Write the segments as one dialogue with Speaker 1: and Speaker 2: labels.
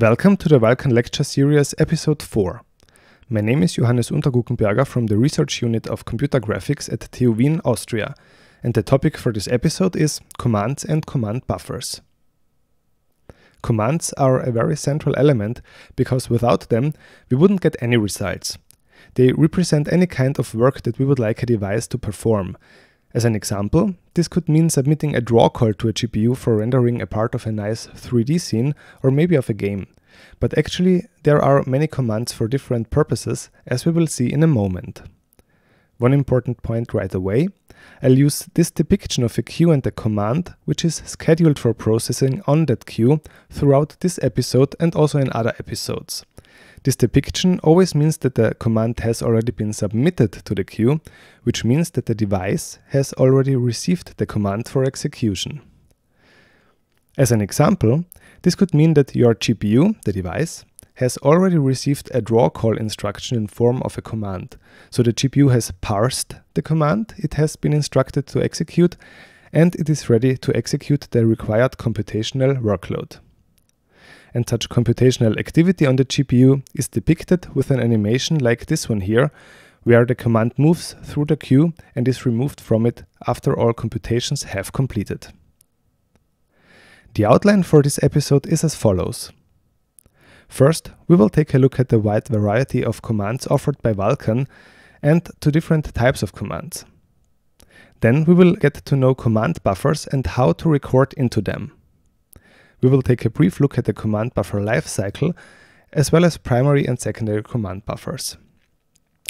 Speaker 1: Welcome to the Vulkan Lecture Series, Episode 4. My name is Johannes Unterguggenberger from the Research Unit of Computer Graphics at TU Wien, Austria, and the topic for this episode is commands and command buffers. Commands are a very central element because without them we wouldn't get any results. They represent any kind of work that we would like a device to perform. As an example, this could mean submitting a draw call to a GPU for rendering a part of a nice 3D scene or maybe of a game. But actually, there are many commands for different purposes, as we will see in a moment. One important point right away, I'll use this depiction of a queue and a command, which is scheduled for processing on that queue throughout this episode and also in other episodes. This depiction always means that the command has already been submitted to the queue, which means that the device has already received the command for execution. As an example, this could mean that your GPU, the device, has already received a draw call instruction in form of a command. So the GPU has parsed the command it has been instructed to execute and it is ready to execute the required computational workload and such computational activity on the GPU is depicted with an animation like this one here, where the command moves through the queue and is removed from it after all computations have completed. The outline for this episode is as follows. First, we will take a look at the wide variety of commands offered by Vulkan and to different types of commands. Then we will get to know command buffers and how to record into them we will take a brief look at the command buffer lifecycle, as well as primary and secondary command buffers.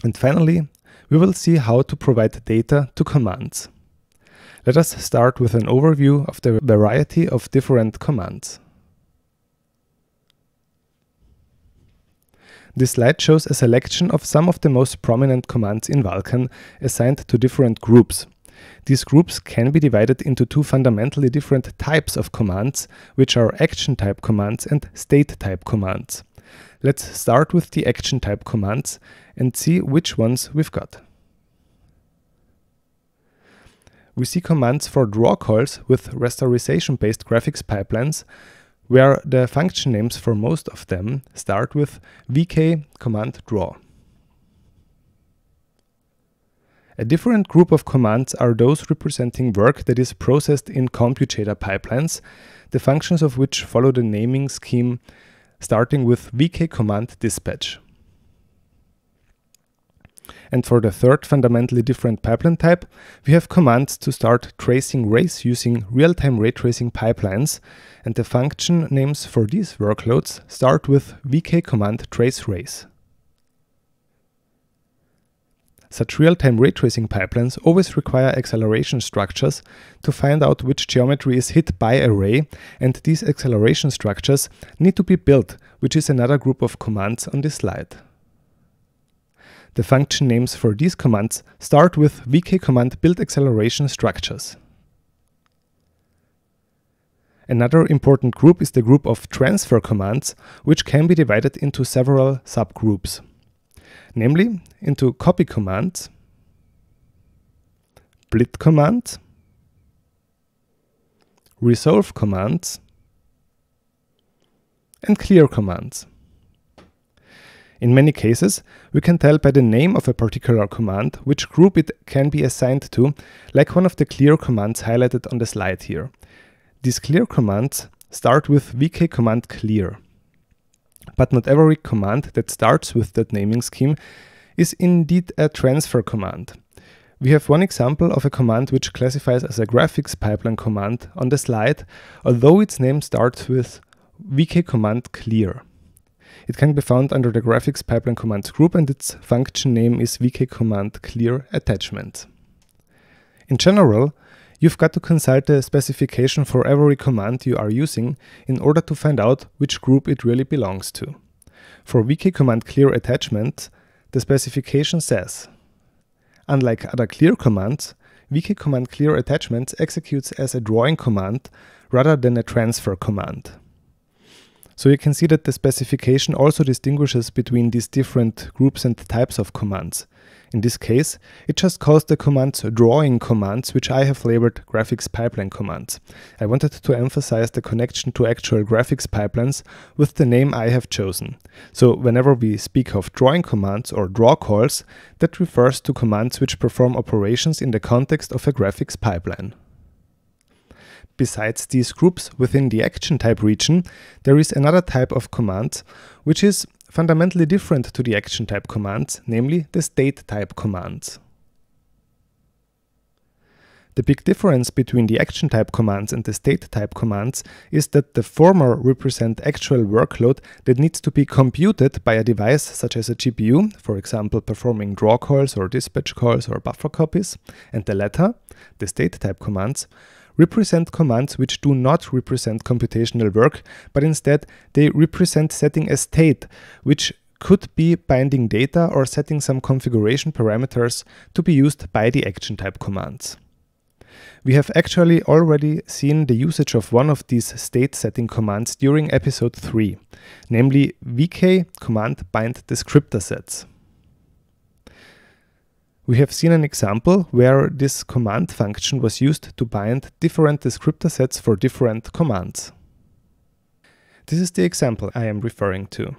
Speaker 1: And finally, we will see how to provide data to commands. Let us start with an overview of the variety of different commands. This slide shows a selection of some of the most prominent commands in Vulkan assigned to different groups, these groups can be divided into two fundamentally different types of commands, which are action type commands and state type commands. Let's start with the action type commands and see which ones we've got. We see commands for draw calls with rasterization based graphics pipelines, where the function names for most of them start with vk command draw. A different group of commands are those representing work that is processed in compute shader pipelines, the functions of which follow the naming scheme starting with vk command dispatch. And for the third fundamentally different pipeline type, we have commands to start tracing rays using real-time ray tracing pipelines, and the function names for these workloads start with vk command trace rays. Such real-time ray tracing pipelines always require acceleration structures to find out which geometry is hit by a ray, and these acceleration structures need to be built, which is another group of commands on this slide. The function names for these commands start with vk command build acceleration structures. Another important group is the group of transfer commands, which can be divided into several subgroups namely into copy command, blit command, resolve command, and clear command. In many cases, we can tell by the name of a particular command which group it can be assigned to, like one of the clear commands highlighted on the slide here. These clear commands start with vk command clear but not every command that starts with that naming scheme is indeed a transfer command. We have one example of a command which classifies as a graphics pipeline command on the slide, although its name starts with vk command clear. It can be found under the graphics pipeline commands group and its function name is vk command clear attachment. In general, You've got to consult the specification for every command you are using in order to find out which group it really belongs to. For vk command clear attachment, the specification says, unlike other clear commands, vk command clear attachment executes as a drawing command rather than a transfer command. So you can see that the specification also distinguishes between these different groups and types of commands. In this case, it just calls the commands drawing commands, which I have labeled graphics pipeline commands. I wanted to emphasize the connection to actual graphics pipelines with the name I have chosen. So whenever we speak of drawing commands or draw calls, that refers to commands which perform operations in the context of a graphics pipeline. Besides these groups within the action type region, there is another type of command, which is fundamentally different to the action type commands, namely the state type commands. The big difference between the action type commands and the state type commands is that the former represent actual workload that needs to be computed by a device such as a GPU, for example performing draw calls or dispatch calls or buffer copies, and the latter, the state type commands, represent commands which do not represent computational work, but instead they represent setting a state, which could be binding data or setting some configuration parameters to be used by the action type commands. We have actually already seen the usage of one of these state setting commands during episode 3, namely vk command bind descriptor sets. We have seen an example where this command function was used to bind different descriptor sets for different commands. This is the example I am referring to.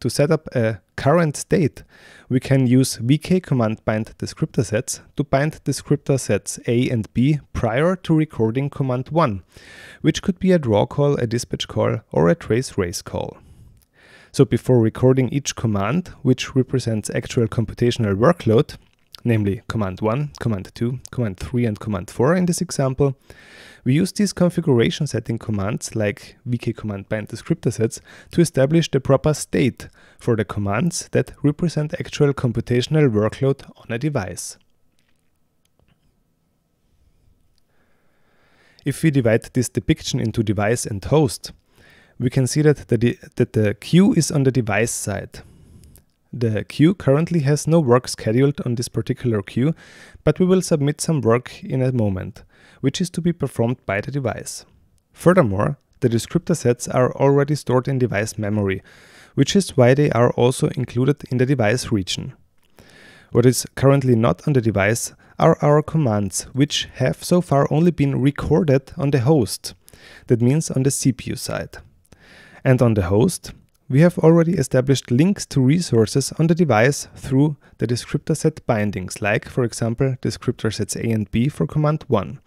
Speaker 1: To set up a current state, we can use vk command bind descriptor sets to bind descriptor sets A and B prior to recording command 1, which could be a draw call, a dispatch call, or a trace rays call. So before recording each command, which represents actual computational workload, namely command 1, command 2, command 3 and command 4 in this example, we use these configuration setting commands like vk command bind descriptor sets to establish the proper state for the commands that represent actual computational workload on a device. If we divide this depiction into device and host, we can see that the, that the queue is on the device side the queue currently has no work scheduled on this particular queue, but we will submit some work in a moment, which is to be performed by the device. Furthermore, the descriptor sets are already stored in device memory, which is why they are also included in the device region. What is currently not on the device are our commands, which have so far only been recorded on the host, that means on the CPU side. And on the host, we have already established links to resources on the device through the descriptor set bindings, like, for example, descriptor sets A and B for command 1.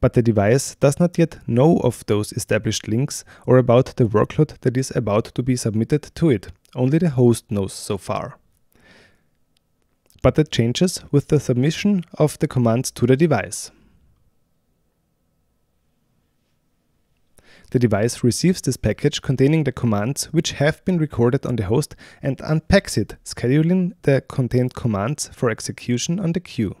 Speaker 1: But the device does not yet know of those established links or about the workload that is about to be submitted to it. Only the host knows so far. But that changes with the submission of the commands to the device. The device receives this package containing the commands which have been recorded on the host and unpacks it, scheduling the contained commands for execution on the queue.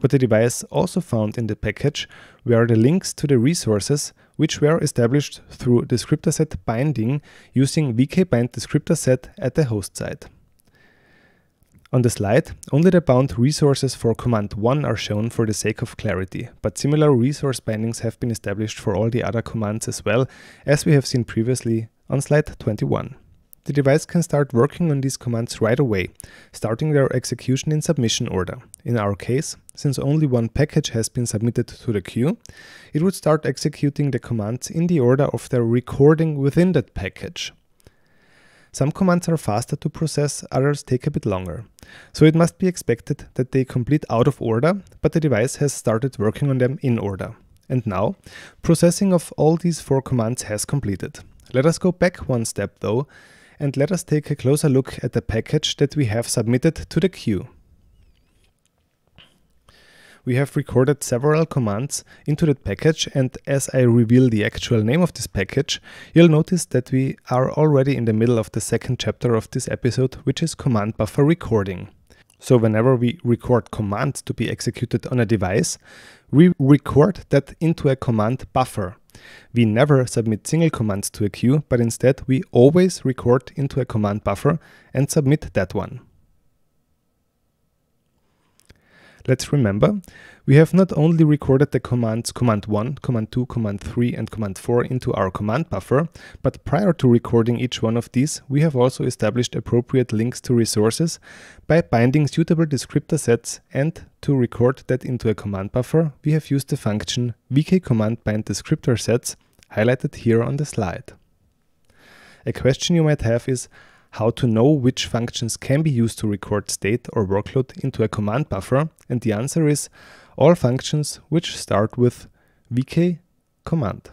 Speaker 1: What the device also found in the package were the links to the resources which were established through descriptor set binding using vkbind descriptor set at the host side. On the slide, only the bound resources for command 1 are shown for the sake of clarity, but similar resource bindings have been established for all the other commands as well, as we have seen previously on slide 21. The device can start working on these commands right away, starting their execution in submission order. In our case, since only one package has been submitted to the queue, it would start executing the commands in the order of their recording within that package. Some commands are faster to process, others take a bit longer. So it must be expected that they complete out of order, but the device has started working on them in order. And now, processing of all these four commands has completed. Let us go back one step though, and let us take a closer look at the package that we have submitted to the queue we have recorded several commands into that package and as I reveal the actual name of this package, you'll notice that we are already in the middle of the second chapter of this episode, which is command buffer recording. So whenever we record commands to be executed on a device, we record that into a command buffer. We never submit single commands to a queue, but instead we always record into a command buffer and submit that one. Let's remember, we have not only recorded the commands command 1, command 2, command 3 and command 4 into our command buffer, but prior to recording each one of these, we have also established appropriate links to resources by binding suitable descriptor sets and to record that into a command buffer, we have used the function vkCommandBindDescriptorSets highlighted here on the slide. A question you might have is, how to know which functions can be used to record state or workload into a command buffer, and the answer is all functions which start with vk command.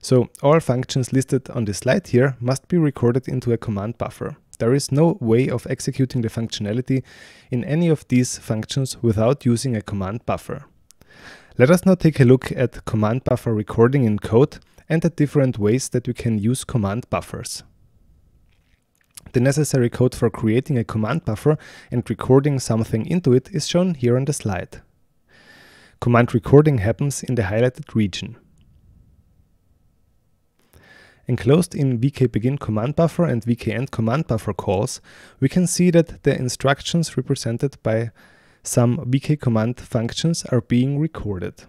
Speaker 1: So all functions listed on this slide here must be recorded into a command buffer. There is no way of executing the functionality in any of these functions without using a command buffer. Let us now take a look at command buffer recording in code and the different ways that we can use command buffers. The necessary code for creating a command buffer and recording something into it is shown here on the slide. Command recording happens in the highlighted region. Enclosed in vkBegin command buffer and vkEnd command buffer calls, we can see that the instructions represented by some vkcommand functions are being recorded.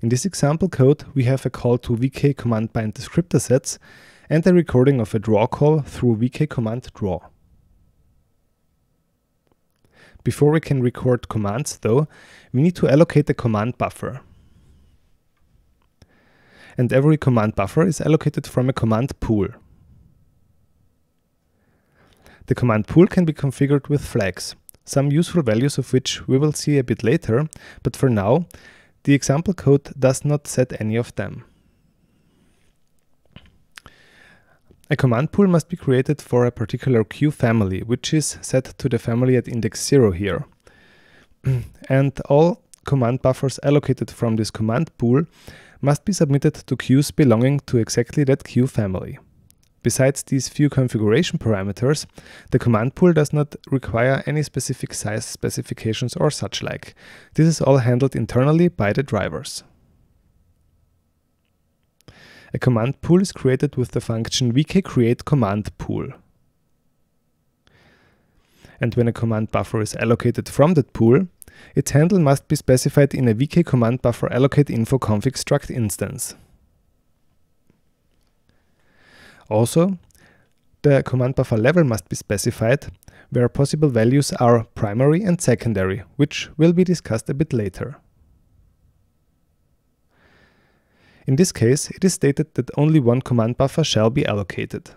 Speaker 1: In this example code, we have a call to vkCommandBindDescriptorSets and the recording of a draw call through vk command draw. Before we can record commands though, we need to allocate a command buffer. And every command buffer is allocated from a command pool. The command pool can be configured with flags, some useful values of which we will see a bit later, but for now, the example code does not set any of them. A command pool must be created for a particular queue family, which is set to the family at index 0 here. and all command buffers allocated from this command pool must be submitted to queues belonging to exactly that queue family. Besides these few configuration parameters, the command pool does not require any specific size specifications or such like. This is all handled internally by the drivers. A command pool is created with the function vkCreateCommandPool. And when a command buffer is allocated from that pool, its handle must be specified in a vk command buffer allocate info config struct instance. Also, the command buffer level must be specified, where possible values are primary and secondary, which will be discussed a bit later. In this case, it is stated that only one command buffer shall be allocated.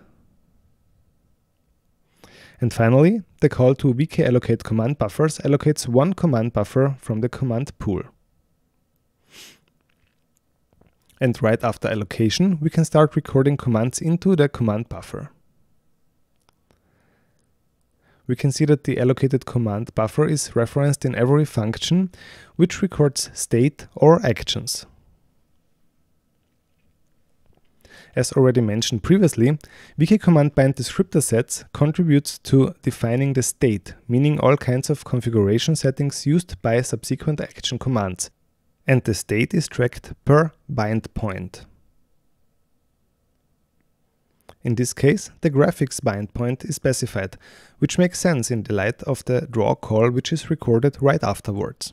Speaker 1: And finally, the call to vkAllocate command buffers allocates one command buffer from the command pool. And right after allocation, we can start recording commands into the command buffer. We can see that the allocated command buffer is referenced in every function which records state or actions. As already mentioned previously, VK command bind descriptor sets contributes to defining the state, meaning all kinds of configuration settings used by subsequent action commands, and the state is tracked per bind point. In this case, the graphics bind point is specified, which makes sense in the light of the draw call which is recorded right afterwards.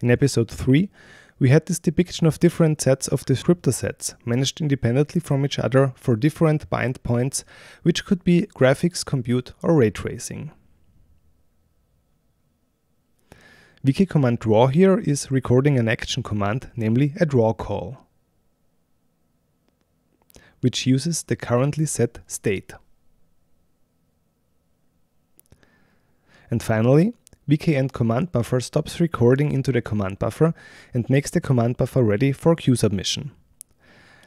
Speaker 1: In episode 3, we had this depiction of different sets of descriptor sets, managed independently from each other for different bind points, which could be graphics, compute, or ray tracing. vk command draw here is recording an action command, namely a draw call, which uses the currently set state. And finally, vkEnd command buffer stops recording into the command buffer and makes the command buffer ready for queue submission.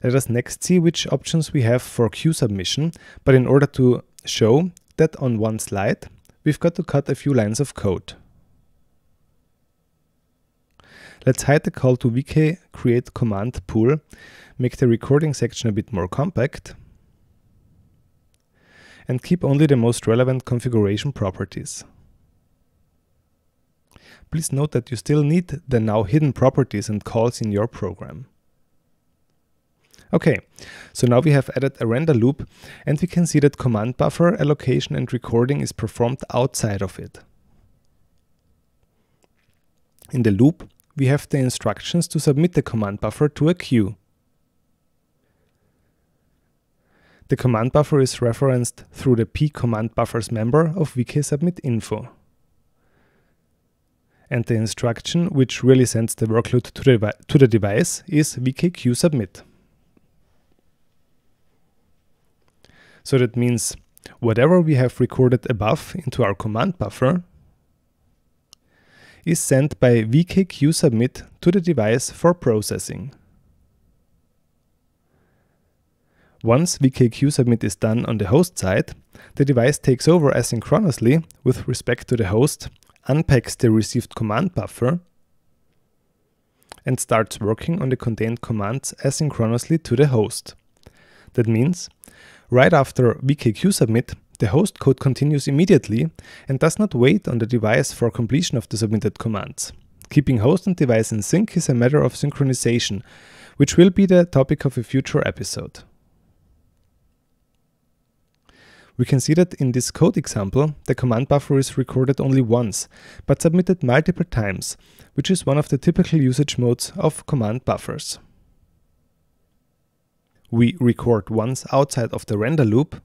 Speaker 1: Let us next see which options we have for queue submission, but in order to show that on one slide, we've got to cut a few lines of code. Let's hide the call to vk create command pool, make the recording section a bit more compact, and keep only the most relevant configuration properties. Please note that you still need the now hidden properties and calls in your program. Okay, so now we have added a render loop and we can see that command buffer allocation and recording is performed outside of it. In the loop, we have the instructions to submit the command buffer to a queue. The command buffer is referenced through the p command buffers member of vk-submit-info. And the instruction which really sends the workload to the, to the device is vk-queue-submit. So that means whatever we have recorded above into our command buffer is sent by vk-queue-submit to the device for processing. Once vk-queue-submit is done on the host side, the device takes over asynchronously with respect to the host, unpacks the received command buffer, and starts working on the contained commands asynchronously to the host. That means, right after vk-queue-submit, the host code continues immediately and does not wait on the device for completion of the submitted commands. Keeping host and device in sync is a matter of synchronization, which will be the topic of a future episode. We can see that in this code example, the command buffer is recorded only once, but submitted multiple times, which is one of the typical usage modes of command buffers. We record once outside of the render loop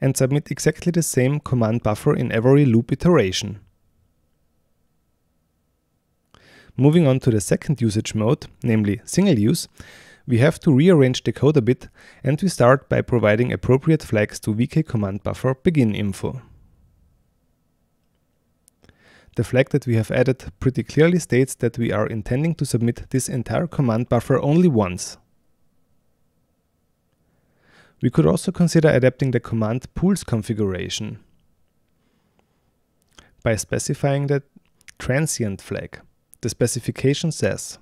Speaker 1: and submit exactly the same command buffer in every loop iteration. Moving on to the second usage mode, namely single use, we have to rearrange the code a bit and we start by providing appropriate flags to vk command buffer begin info. The flag that we have added pretty clearly states that we are intending to submit this entire command buffer only once. We could also consider adapting the command pools configuration by specifying the transient flag. The specification says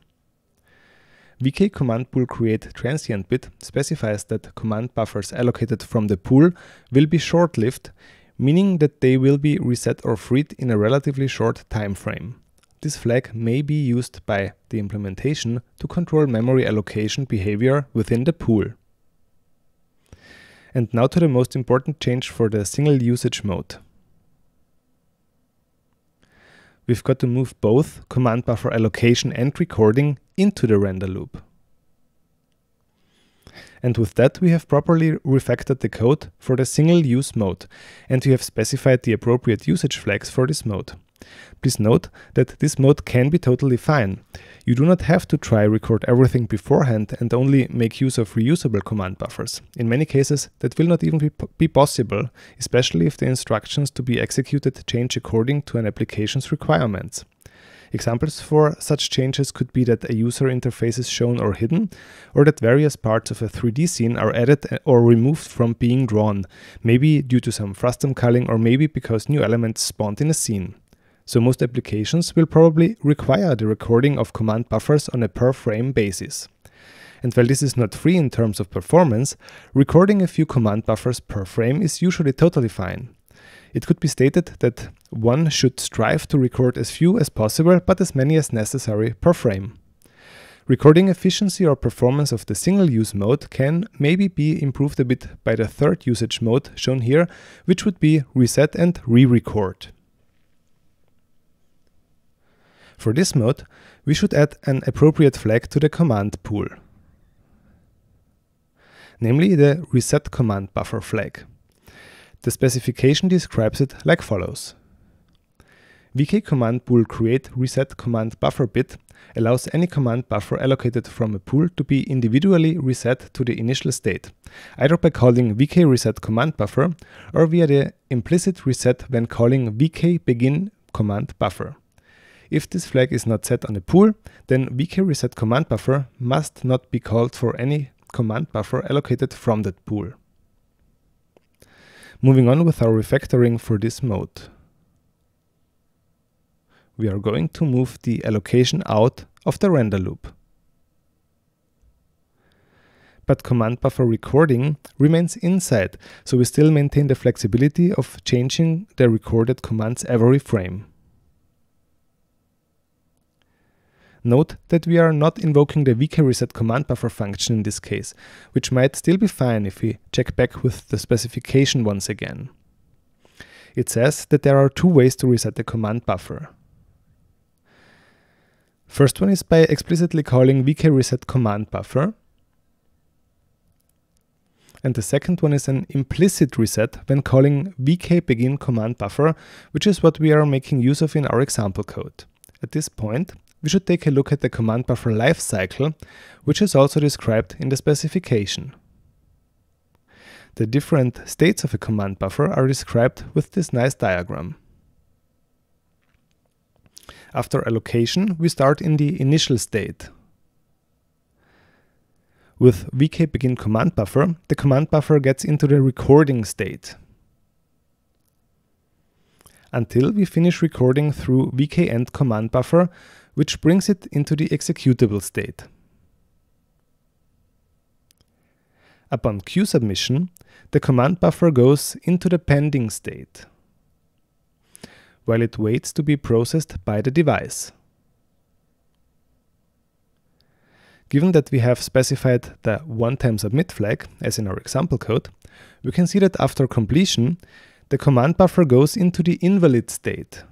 Speaker 1: vk command pool create transient bit specifies that command buffers allocated from the pool will be short-lived, meaning that they will be reset or freed in a relatively short time frame. This flag may be used by the implementation to control memory allocation behavior within the pool. And now to the most important change for the single usage mode. We've got to move both command buffer allocation and recording into the render loop. And with that, we have properly refactored the code for the single use mode, and we have specified the appropriate usage flags for this mode. Please note that this mode can be totally fine. You do not have to try record everything beforehand and only make use of reusable command buffers. In many cases, that will not even be, be possible, especially if the instructions to be executed change according to an application's requirements. Examples for such changes could be that a user interface is shown or hidden, or that various parts of a 3D scene are added or removed from being drawn, maybe due to some frustum culling or maybe because new elements spawned in a scene. So most applications will probably require the recording of command buffers on a per frame basis. And while this is not free in terms of performance, recording a few command buffers per frame is usually totally fine. It could be stated that one should strive to record as few as possible but as many as necessary per frame. Recording efficiency or performance of the single use mode can maybe be improved a bit by the third usage mode shown here, which would be reset and re-record. For this mode, we should add an appropriate flag to the command pool, namely the reset command buffer flag. The specification describes it like follows. vk command pool create reset command buffer bit allows any command buffer allocated from a pool to be individually reset to the initial state, either by calling vk reset command buffer or via the implicit reset when calling vk begin command buffer. If this flag is not set on a pool, then vk reset command buffer must not be called for any command buffer allocated from that pool. Moving on with our refactoring for this mode. We are going to move the allocation out of the render loop. But command buffer recording remains inside, so we still maintain the flexibility of changing the recorded commands every frame. Note that we are not invoking the vk-reset command buffer function in this case, which might still be fine if we check back with the specification once again. It says that there are two ways to reset the command buffer. First one is by explicitly calling vkreset command buffer. And the second one is an implicit reset when calling vkbegin command buffer, which is what we are making use of in our example code. At this point, we should take a look at the command buffer lifecycle, which is also described in the specification. The different states of a command buffer are described with this nice diagram. After allocation, we start in the initial state. With vkbegin command buffer, the command buffer gets into the recording state until we finish recording through vkend command buffer, which brings it into the executable state. Upon queue submission, the command buffer goes into the pending state while it waits to be processed by the device. Given that we have specified the one-time submit flag, as in our example code, we can see that after completion, the command buffer goes into the invalid state,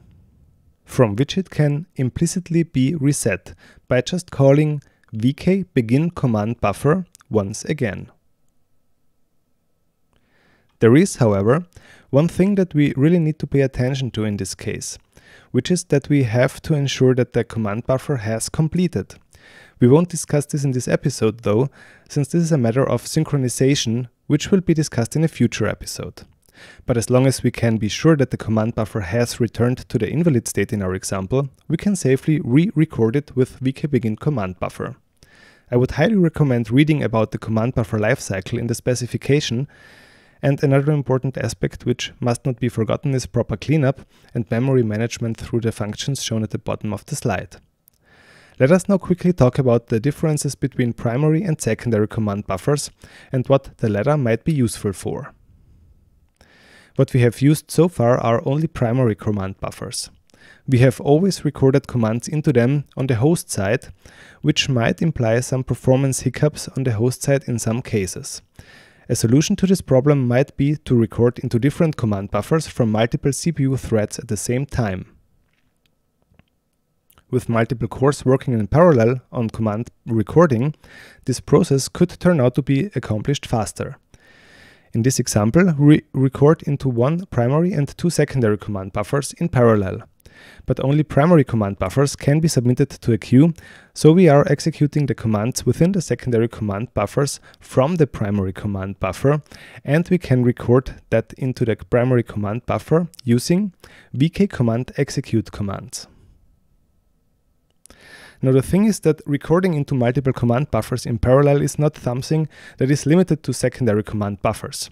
Speaker 1: from which it can implicitly be reset by just calling vk begin command buffer once again. There is, however, one thing that we really need to pay attention to in this case, which is that we have to ensure that the command buffer has completed. We won't discuss this in this episode though, since this is a matter of synchronization, which will be discussed in a future episode. But as long as we can be sure that the command buffer has returned to the invalid state in our example, we can safely re-record it with vkbegin command buffer. I would highly recommend reading about the command buffer lifecycle in the specification and another important aspect which must not be forgotten is proper cleanup and memory management through the functions shown at the bottom of the slide. Let us now quickly talk about the differences between primary and secondary command buffers and what the latter might be useful for. What we have used so far are only primary command buffers. We have always recorded commands into them on the host side, which might imply some performance hiccups on the host side in some cases. A solution to this problem might be to record into different command buffers from multiple CPU threads at the same time. With multiple cores working in parallel on command recording, this process could turn out to be accomplished faster. In this example, we record into one primary and two secondary command buffers in parallel but only primary command buffers can be submitted to a queue, so we are executing the commands within the secondary command buffers from the primary command buffer, and we can record that into the primary command buffer using vk command execute commands. Now the thing is that recording into multiple command buffers in parallel is not something that is limited to secondary command buffers.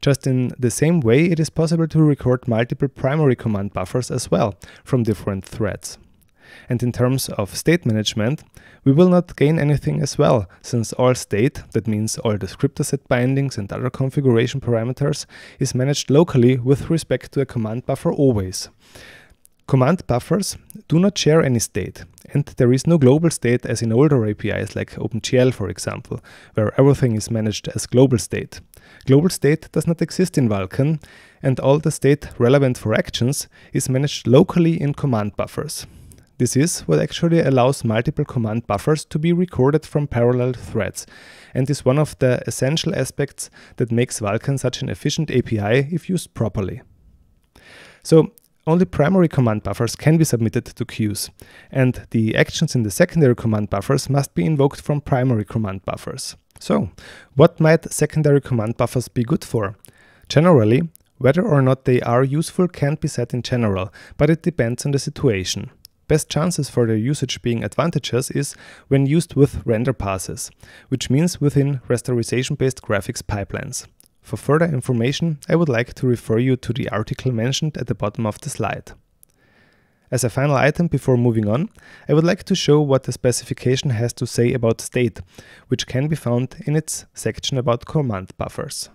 Speaker 1: Just in the same way, it is possible to record multiple primary command buffers as well from different threads. And in terms of state management, we will not gain anything as well, since all state, that means all the descriptor set bindings and other configuration parameters, is managed locally with respect to a command buffer always. Command buffers do not share any state, and there is no global state as in older APIs like OpenGL, for example, where everything is managed as global state. Global state does not exist in Vulkan, and all the state relevant for actions is managed locally in command buffers. This is what actually allows multiple command buffers to be recorded from parallel threads, and is one of the essential aspects that makes Vulkan such an efficient API if used properly. So only primary command buffers can be submitted to queues, and the actions in the secondary command buffers must be invoked from primary command buffers. So, what might secondary command buffers be good for? Generally, whether or not they are useful can't be said in general, but it depends on the situation. Best chances for their usage being advantageous is when used with render passes, which means within rasterization-based graphics pipelines. For further information, I would like to refer you to the article mentioned at the bottom of the slide. As a final item before moving on, I would like to show what the specification has to say about state, which can be found in its section about command buffers.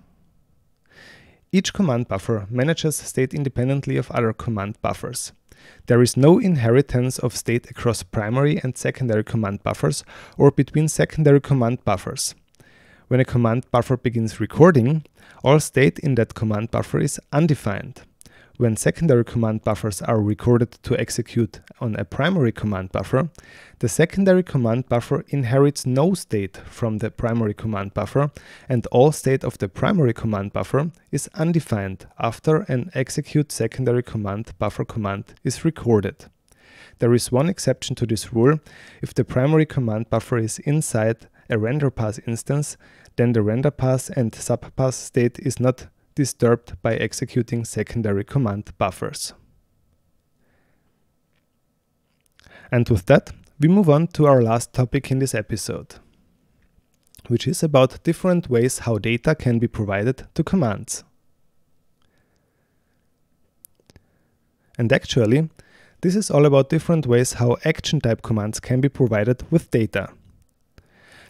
Speaker 1: Each command buffer manages state independently of other command buffers. There is no inheritance of state across primary and secondary command buffers or between secondary command buffers. When a command buffer begins recording, all state in that command buffer is undefined. when secondary command buffers are recorded to execute on a primary command buffer, the secondary command buffer inherits no state from the primary command buffer, and all state of the primary command buffer is undefined after an execute secondary command buffer command is recorded. There is one exception to this rule. If the primary command buffer is inside a render pass instance, then the render pass and subpass state is not disturbed by executing secondary command buffers. And with that, we move on to our last topic in this episode, which is about different ways how data can be provided to commands. And actually, this is all about different ways how action type commands can be provided with data.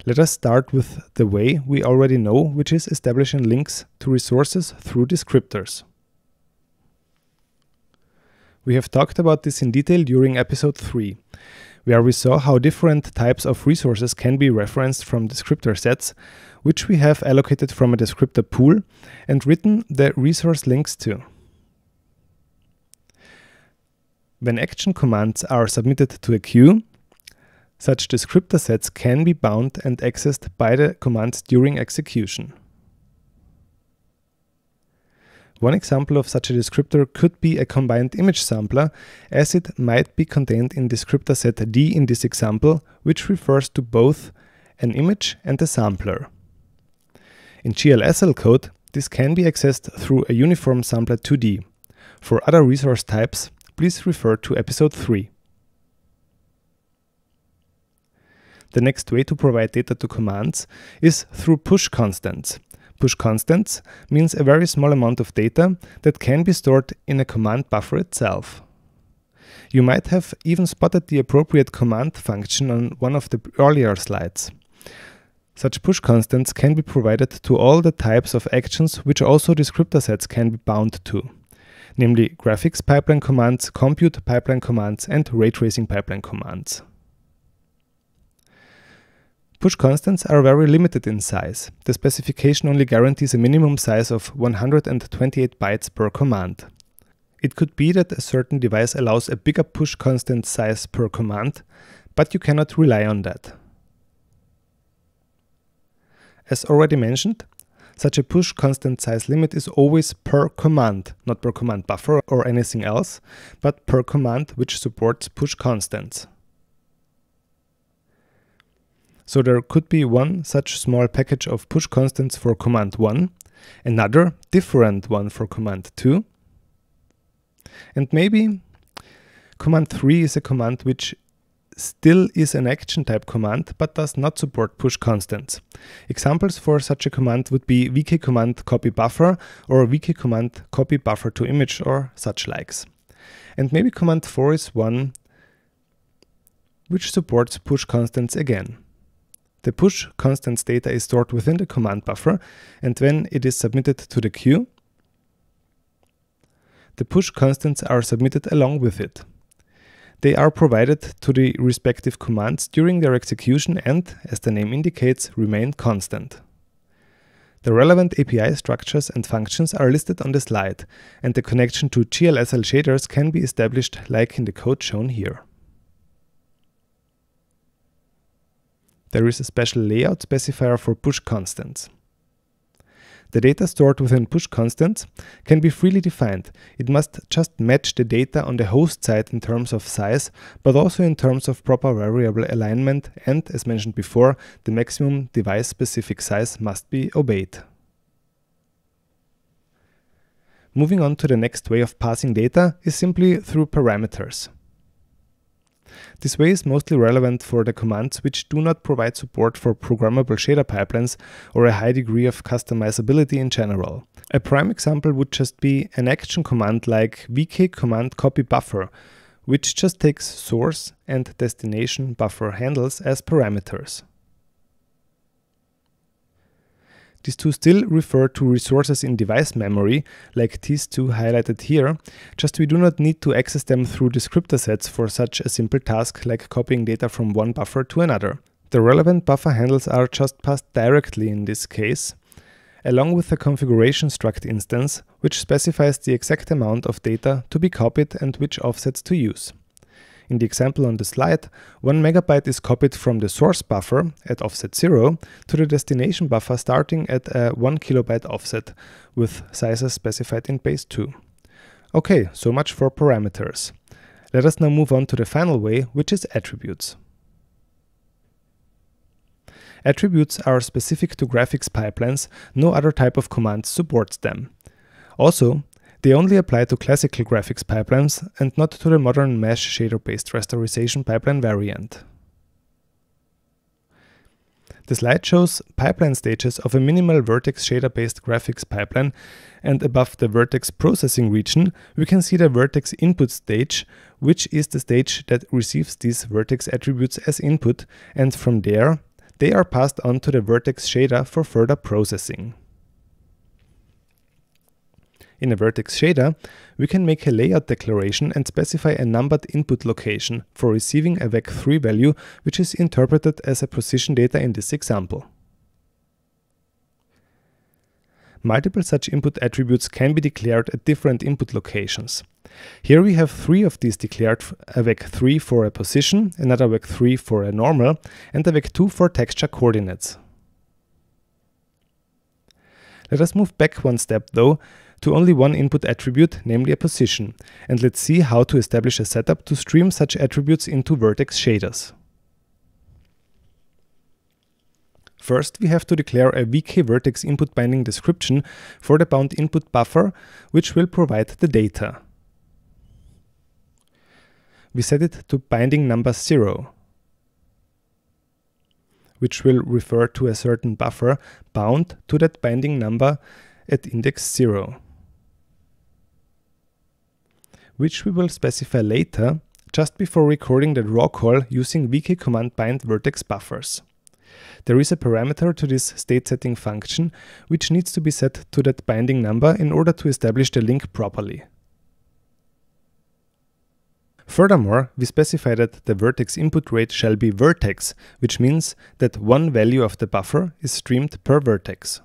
Speaker 1: Let us start with the way we already know, which is establishing links to resources through descriptors. We have talked about this in detail during episode 3, where we saw how different types of resources can be referenced from descriptor sets, which we have allocated from a descriptor pool and written the resource links to. When action commands are submitted to a queue, such descriptor sets can be bound and accessed by the commands during execution. One example of such a descriptor could be a combined image sampler, as it might be contained in descriptor set D in this example, which refers to both an image and a sampler. In GLSL code, this can be accessed through a uniform sampler 2D. For other resource types, please refer to episode 3. The next way to provide data to commands is through push constants. Push constants means a very small amount of data that can be stored in a command buffer itself. You might have even spotted the appropriate command function on one of the earlier slides. Such push constants can be provided to all the types of actions which also descriptor sets can be bound to, namely graphics pipeline commands, compute pipeline commands, and ray tracing pipeline commands. Push constants are very limited in size. The specification only guarantees a minimum size of 128 bytes per command. It could be that a certain device allows a bigger push constant size per command, but you cannot rely on that. As already mentioned, such a push constant size limit is always per command, not per command buffer or anything else, but per command which supports push constants. So there could be one such small package of push constants for command 1, another different one for command 2, and maybe command 3 is a command which still is an action type command but does not support push constants. Examples for such a command would be vk command copy buffer or vk command copy buffer to image or such likes. And maybe command 4 is one which supports push constants again. The push constants data is stored within the command buffer, and when it is submitted to the queue, the push constants are submitted along with it. They are provided to the respective commands during their execution and, as the name indicates, remain constant. The relevant API structures and functions are listed on the slide, and the connection to GLSL shaders can be established like in the code shown here. There is a special layout specifier for push constants. The data stored within push constants can be freely defined. It must just match the data on the host side in terms of size, but also in terms of proper variable alignment and, as mentioned before, the maximum device-specific size must be obeyed. Moving on to the next way of passing data is simply through parameters. This way is mostly relevant for the commands which do not provide support for programmable shader pipelines or a high degree of customizability in general. A prime example would just be an action command like vk command copy buffer, which just takes source and destination buffer handles as parameters. These two still refer to resources in device memory, like these two highlighted here, just we do not need to access them through descriptor sets for such a simple task like copying data from one buffer to another. The relevant buffer handles are just passed directly in this case, along with the configuration struct instance, which specifies the exact amount of data to be copied and which offsets to use. In the example on the slide, 1 megabyte is copied from the source buffer at offset 0 to the destination buffer starting at a 1 kilobyte offset, with sizes specified in base 2. Okay, so much for parameters. Let us now move on to the final way, which is attributes. Attributes are specific to graphics pipelines, no other type of command supports them. Also, they only apply to classical graphics pipelines and not to the modern mesh shader-based rasterization pipeline variant. The slide shows pipeline stages of a minimal vertex shader-based graphics pipeline and above the vertex processing region we can see the vertex input stage, which is the stage that receives these vertex attributes as input and from there they are passed on to the vertex shader for further processing. In a vertex shader, we can make a layout declaration and specify a numbered input location for receiving a vec3 value which is interpreted as a position data in this example. Multiple such input attributes can be declared at different input locations. Here we have three of these declared, a vec3 for a position, another vec3 for a normal, and a vec2 for texture coordinates. Let us move back one step though to only one input attribute, namely a position, and let's see how to establish a setup to stream such attributes into vertex shaders. First, we have to declare a vk vertex input binding description for the bound input buffer, which will provide the data. We set it to binding number 0, which will refer to a certain buffer bound to that binding number at index 0 which we will specify later, just before recording the draw call using vk command bind vertex buffers. There is a parameter to this state setting function, which needs to be set to that binding number in order to establish the link properly. Furthermore, we specify that the vertex input rate shall be vertex, which means that one value of the buffer is streamed per vertex.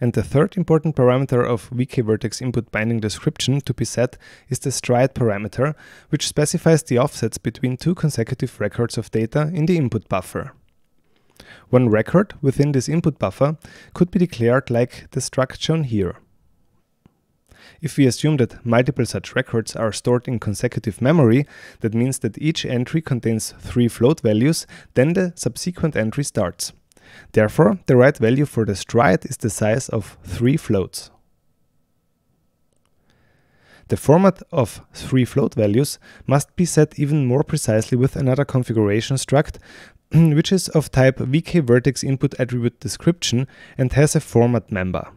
Speaker 1: And the third important parameter of VK vertex input binding description to be set is the stride parameter, which specifies the offsets between two consecutive records of data in the input buffer. One record within this input buffer could be declared like the struct shown here. If we assume that multiple such records are stored in consecutive memory, that means that each entry contains three float values, then the subsequent entry starts. Therefore, the right value for the stride is the size of three floats. The format of three float values must be set even more precisely with another configuration struct, which is of type vk vertex input attribute description and has a format member.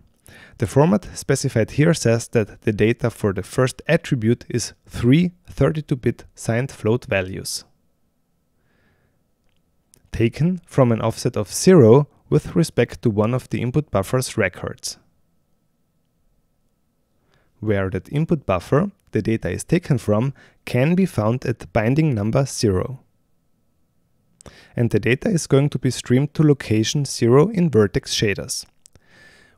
Speaker 1: The format specified here says that the data for the first attribute is three 32-bit signed float values taken from an offset of 0 with respect to one of the input buffer's records. Where that input buffer the data is taken from can be found at binding number 0. And the data is going to be streamed to location 0 in vertex shaders.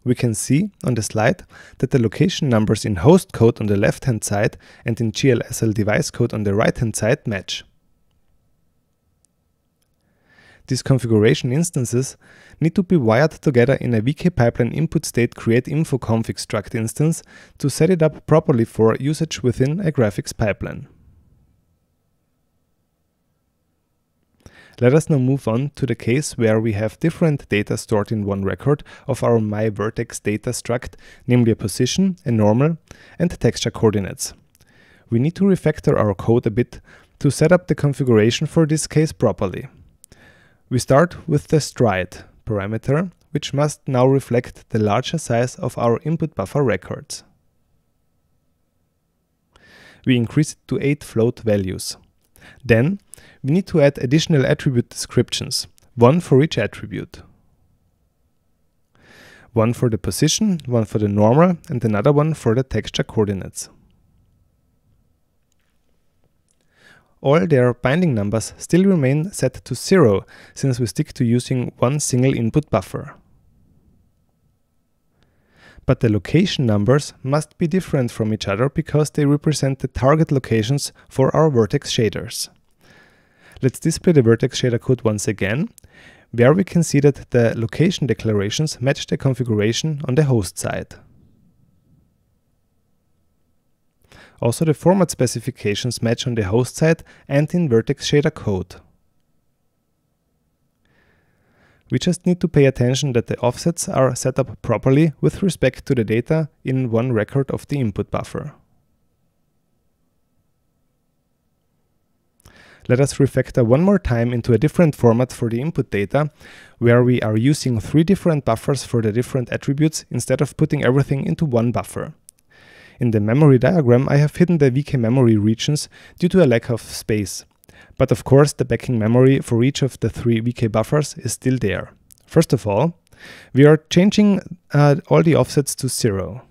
Speaker 1: We can see on the slide that the location numbers in host code on the left hand side and in GLSL device code on the right hand side match. These configuration instances need to be wired together in a VK pipeline input state create info config struct instance to set it up properly for usage within a graphics pipeline. Let us now move on to the case where we have different data stored in one record of our myVertex data struct, namely a position, a normal, and texture coordinates. We need to refactor our code a bit to set up the configuration for this case properly. We start with the stride parameter, which must now reflect the larger size of our input buffer records. We increase it to 8 float values. Then we need to add additional attribute descriptions, one for each attribute. One for the position, one for the normal, and another one for the texture coordinates. All their binding numbers still remain set to 0, since we stick to using one single input buffer. but the location numbers must be different from each other because they represent the target locations for our vertex shaders. Let's display the vertex shader code once again, where we can see that the location declarations match the configuration on the host side. Also the format specifications match on the host side and in vertex shader code. We just need to pay attention that the offsets are set up properly with respect to the data in one record of the input buffer. Let us refactor one more time into a different format for the input data, where we are using three different buffers for the different attributes instead of putting everything into one buffer. In the memory diagram I have hidden the VK memory regions due to a lack of space. But of course the backing memory for each of the three VK buffers is still there. First of all, we are changing uh, all the offsets to zero.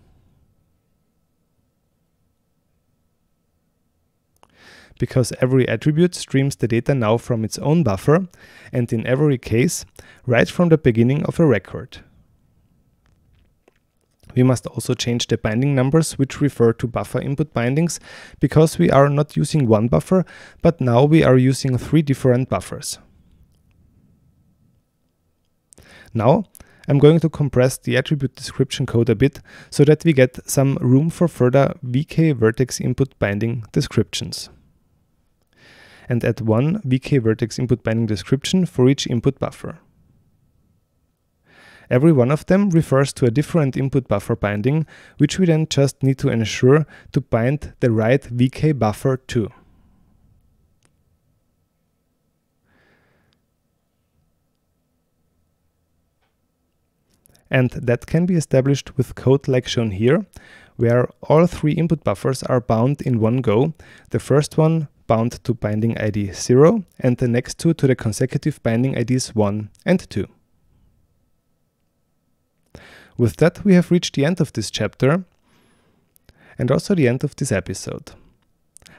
Speaker 1: Because every attribute streams the data now from its own buffer, and in every case, right from the beginning of a record. We must also change the binding numbers which refer to buffer input bindings because we are not using one buffer, but now we are using three different buffers. Now I'm going to compress the attribute description code a bit so that we get some room for further VK vertex input binding descriptions. And add one VK vertex input binding description for each input buffer. Every one of them refers to a different input buffer binding, which we then just need to ensure to bind the right VK buffer to. And that can be established with code like shown here, where all three input buffers are bound in one go. The first one bound to binding ID 0 and the next two to the consecutive binding IDs 1 and 2. With that, we have reached the end of this chapter and also the end of this episode.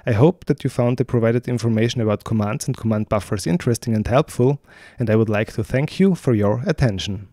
Speaker 1: I hope that you found the provided information about commands and command buffers interesting and helpful, and I would like to thank you for your attention.